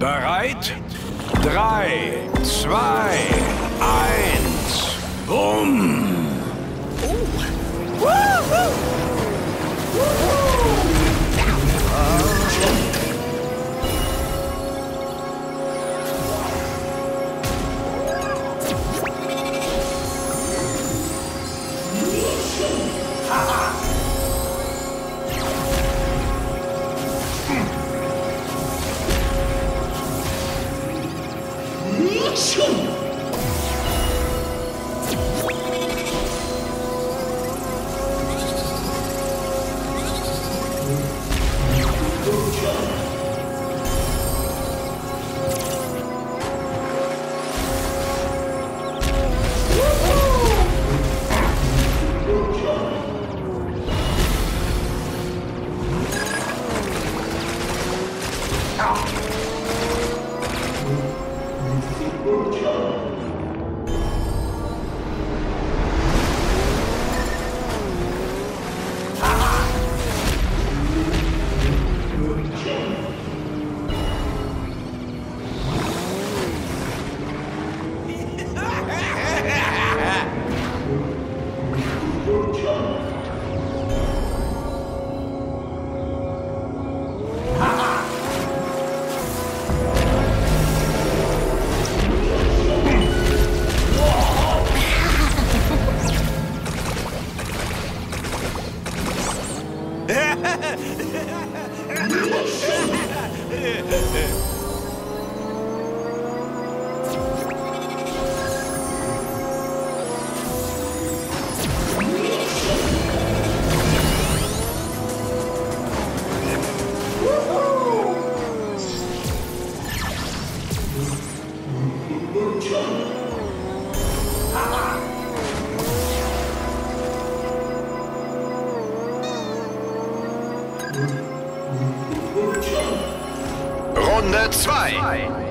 Bereit? Drei, zwei, eins. Bumm! 秀你 Runde 2.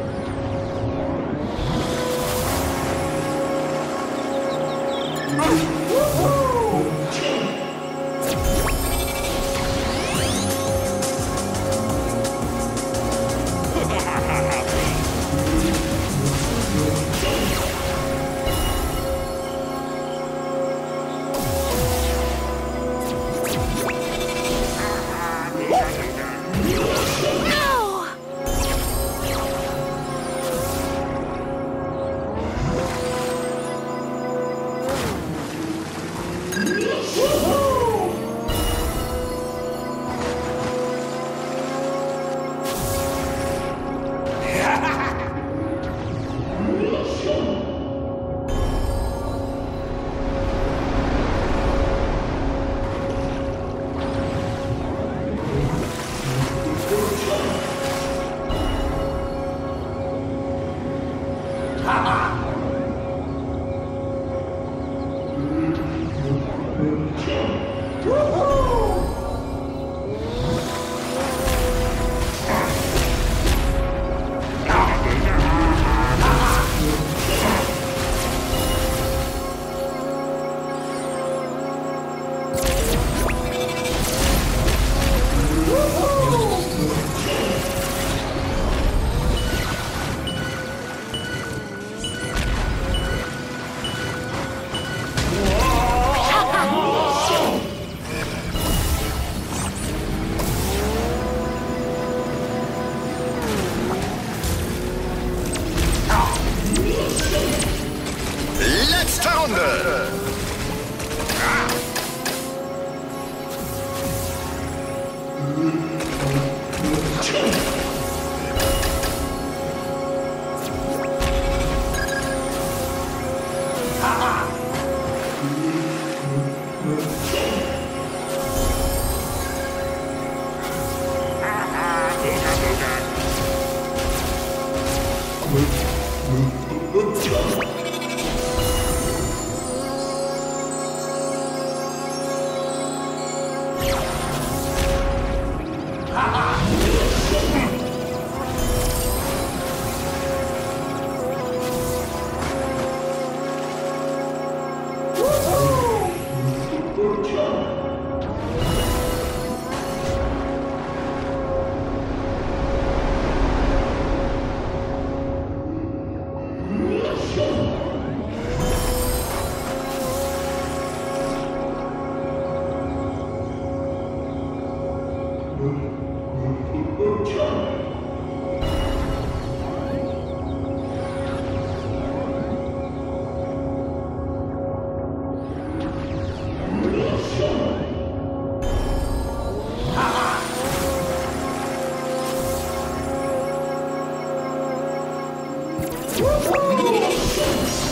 Woo-hoo! うっうっうっ Woo!